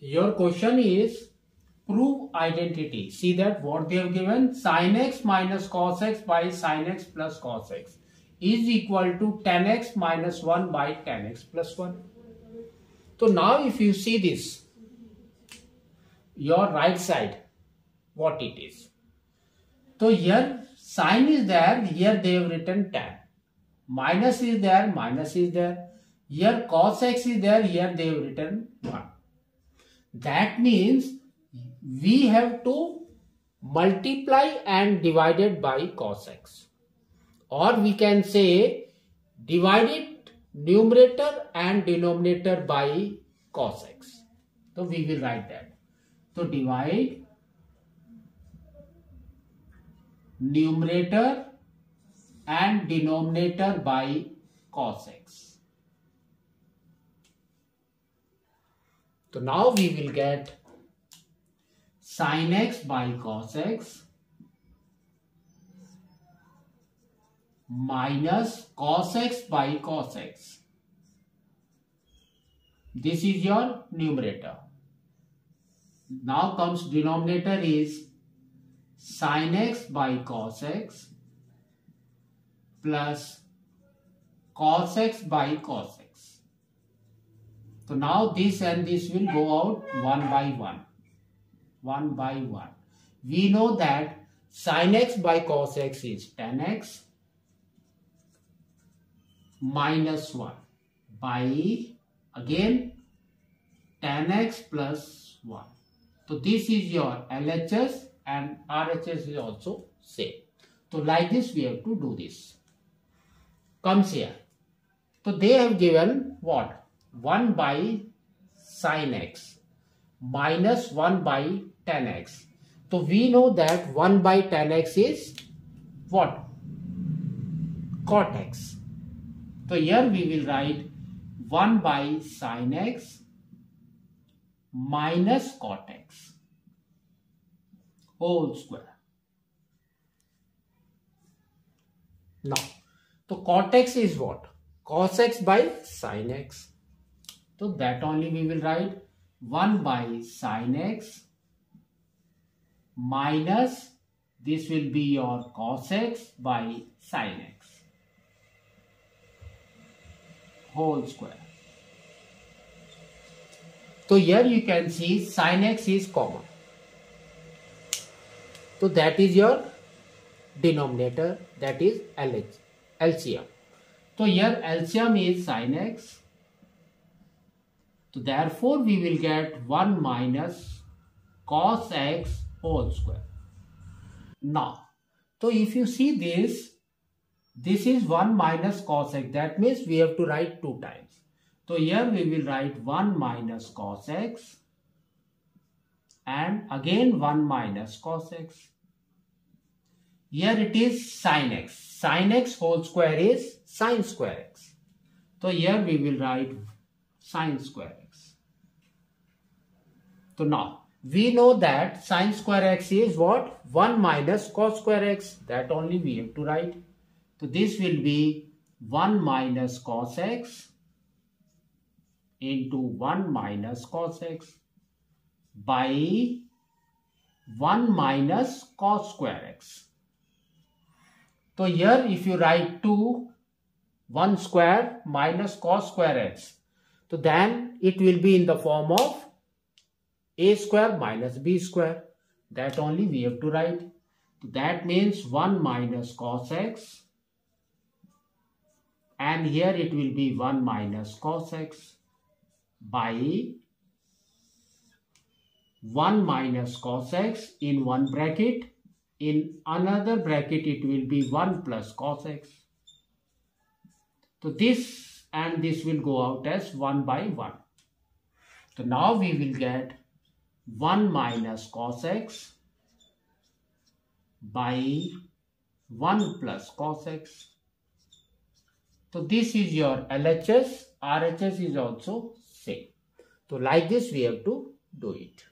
Your question is prove identity. See that what they have given sin x minus cos x by sin x plus cos x is equal to tan x minus 1 by tan x plus 1. So now if you see this, your right side, what it is. So here sin is there, here they have written tan. Minus is there, minus is there. Here cos x is there, here they have written 1. That means we have to multiply and divided by cos x. Or we can say divided numerator and denominator by cos x. So we will write that. So divide numerator and denominator by cos x. So now we will get sin x by cos x minus cos x by cos x. This is your numerator. Now comes denominator is sin x by cos x plus cos x by cos. So now this and this will go out one by one. One by one. We know that sin x by cos x is tan x minus 1 by again tan x plus 1. So this is your LHS and RHS is also same. So like this we have to do this. Comes here. So they have given what? 1 by sin x minus 1 by tan x. So we know that 1 by tan x is what? Cot x. So here we will write 1 by sin x minus cot x whole square. Now, so cot x is what? Cos x by sin x. So that only we will write 1 by sin x minus this will be your cos x by sin x. whole square. So here you can see sin x is common. So that is your denominator that is LH, LCM. So here LCM is sin x. So therefore we will get 1 minus cos x whole square. Now, so if you see this, this is 1 minus cos x. That means we have to write 2 times. So here we will write 1 minus cos x and again 1 minus cos x. Here it is sin x. Sin x whole square is sin square x. So here we will write sin square x. So now we know that sine square x is what? 1 minus cos square x. That only we have to write. So this will be 1 minus cos x into 1 minus cos x by 1 minus cos square x. So here if you write 2 1 square minus cos square x. So then it will be in the form of a square minus b square. That only we have to write. That means 1 minus cos x and here it will be 1 minus cos x by 1 minus cos x in one bracket in another bracket it will be 1 plus cos x so this and this will go out as 1 by 1 so now we will get 1 minus cos x by 1 plus cos x so this is your LHS, RHS is also same. So like this we have to do it.